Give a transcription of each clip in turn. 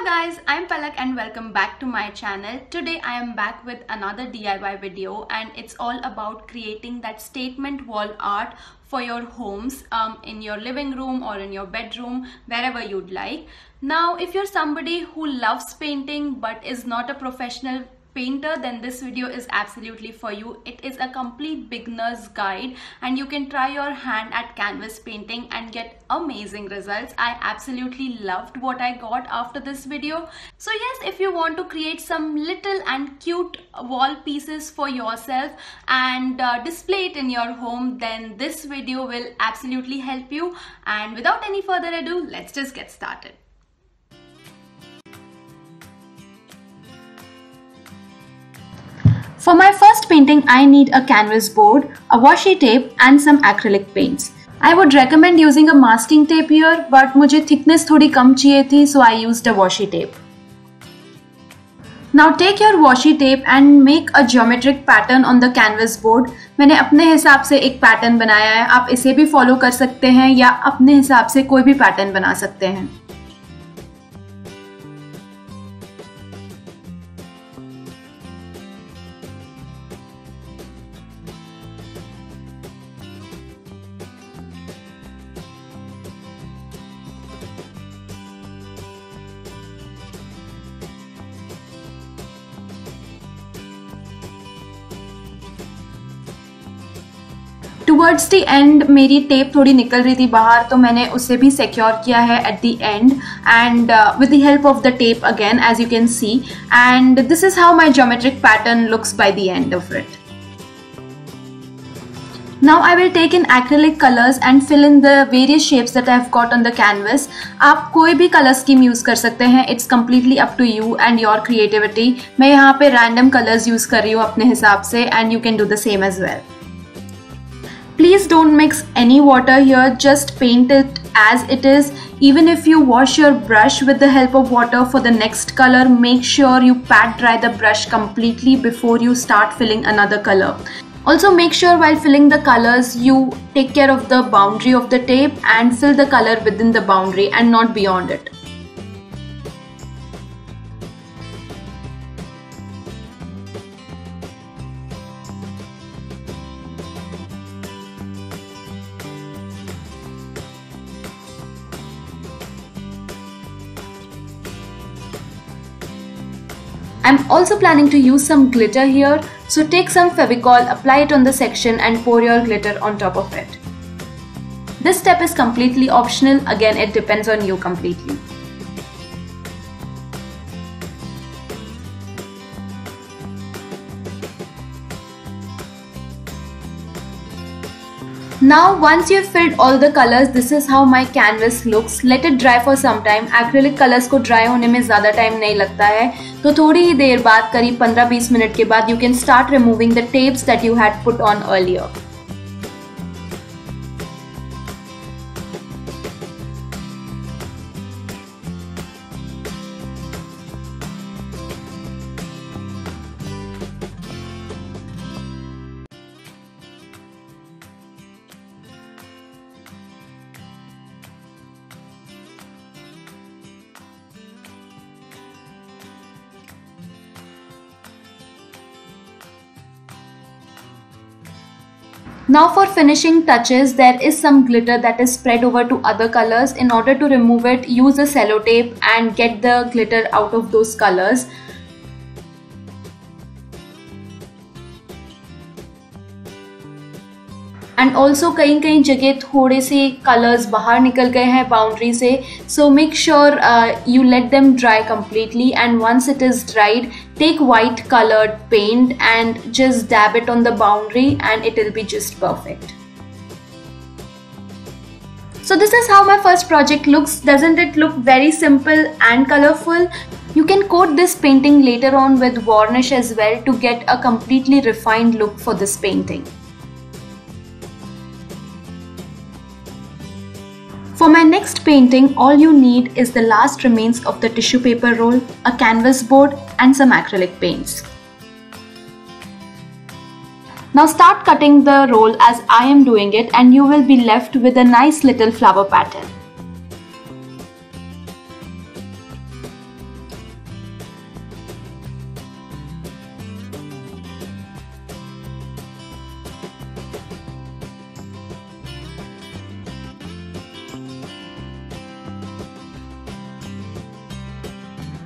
Hello guys, I'm Palak and welcome back to my channel. Today I am back with another DIY video and it's all about creating that statement wall art for your homes um, in your living room or in your bedroom, wherever you'd like. Now, if you're somebody who loves painting but is not a professional painter then this video is absolutely for you. It is a complete beginner's guide and you can try your hand at canvas painting and get amazing results. I absolutely loved what i got after this video. So yes if you want to create some little and cute wall pieces for yourself and uh, display it in your home then this video will absolutely help you. And without any further ado let's just get started For my first painting, I need a canvas board, a washi tape and some acrylic paints. I would recommend using a masking tape here, but मुझे thickness थोड़ी कम चाहिए थी, so I used a washi tape. Now take your washi tape and make a geometric pattern on the canvas board. मैंने अपने हिसाब से एक pattern बनाया है आप इसे भी फॉलो कर सकते हैं या अपने हिसाब से कोई भी पैटर्न बना सकते हैं टूवर्ड्स दी एंड मेरी टेप थोड़ी निकल रही थी बाहर तो मैंने उसे भी सिक्योर किया है at the end and with the help of the tape again as you can see and this is how my geometric pattern looks by the end of it Now, I will take in acrylic colors and fill in the various shapes that I have got on the canvas. आप कोई भी colour scheme use कर सकते हैं. It's completely up to you and your creativity मैं यहाँ पे random colours use कर रही हूँ अपने हिसाब से and you can do the same as well. Please don't mix any water here, just paint it as it is. Even if you wash your brush with the help of water for the next color, make sure you pat dry the brush completely before you start filling another color. Also make sure while filling the colors you take care of the boundary of the tape and fill the color within the boundary and not beyond it. I'm also planning to use some glitter here, so take some Fevicol, apply it on the section and pour your glitter on top of it. This step is completely optional, again it depends on you completely. Now once you've filled all the colors, this is how my canvas looks. Let it dry for some time. Acrylic colors को dry होने में ज़्यादा time नहीं लगता है तो थोड़ी ही देर बाद, करीब 15-20 मिनट के बाद you can start removing the tapes that you had put on earlier Now for finishing touches, there is some glitter that is spread over to other colors. In order to remove it, use a sellotape and get the glitter out of those colors. And also कहीं कहीं जगह थोड़े से colours बाहर निकल गए हैं boundary से so make sure you let them dry completely and once it is dried take white coloured paint and just dab it on the boundary and it will be just perfect So this is how my first project looks. Doesn't it look very simple and colorful? You can coat this painting later on with varnish as well to get a completely refined look for this painting. For my next painting, all you need is the last remains of the tissue paper roll, a canvas board and some acrylic paints. Now start cutting the roll as I am doing it and you will be left with a nice little flower pattern.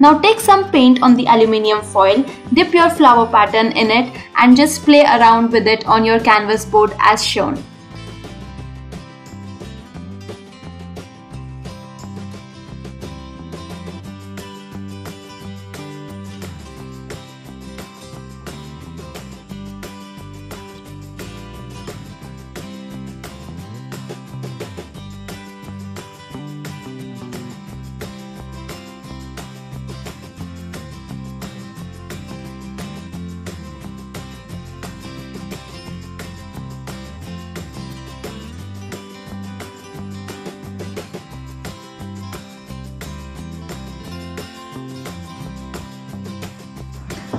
Now take some paint on the aluminium foil, dip your flower pattern in it and just play around with it on your canvas board as shown.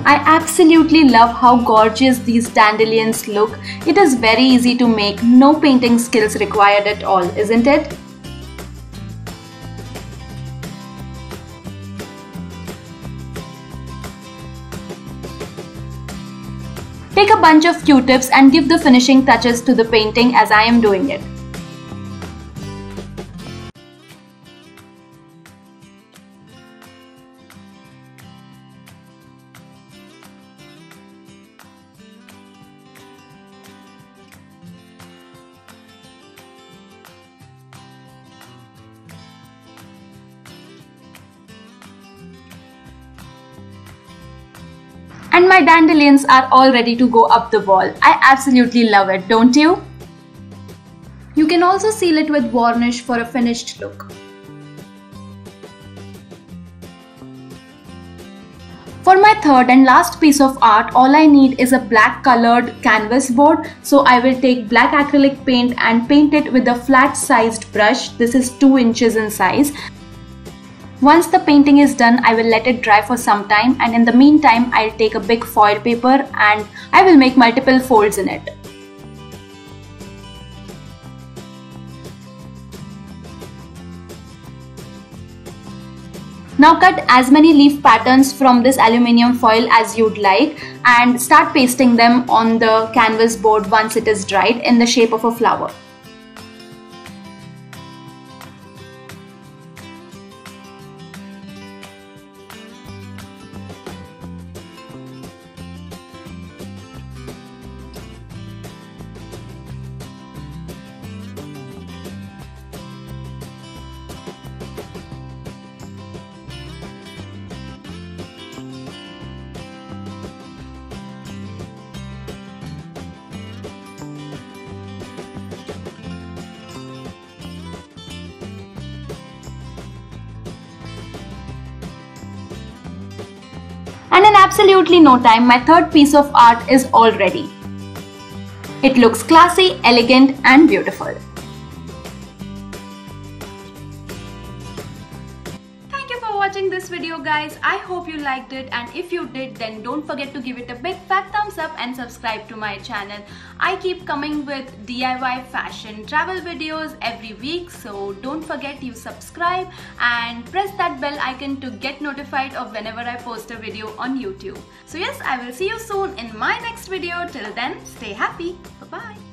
I absolutely love how gorgeous these dandelions look. It is very easy to make, no painting skills required at all, isn't it? Take a bunch of q-tips and give the finishing touches to the painting as I am doing it. And my dandelions are all ready to go up the wall. I absolutely love it, don't you? You can also seal it with varnish for a finished look. For my third and last piece of art, all I need is a black colored canvas board. So I will take black acrylic paint and paint it with a flat sized brush. This is 2 inches in size. Once the painting is done, I will let it dry for some time and in the meantime, I'll take a big foil paper and I will make multiple folds in it. Now cut as many leaf patterns from this aluminium foil as you'd like and start pasting them on the canvas board once it is dried in the shape of a flower. And in absolutely no time, my third piece of art is all ready. It looks classy, elegant and beautiful. Watching this video guys. I hope you liked it and if you did then don't forget to give it a big fat thumbs up and subscribe to my channel. I keep coming with DIY fashion travel videos every week so don't forget you subscribe and press that bell icon to get notified of whenever I post a video on YouTube. So yes, I will see you soon in my next video. Till then, stay happy. Bye-bye.